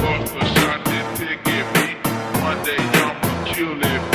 Fuck a shot and pick. One day kill it.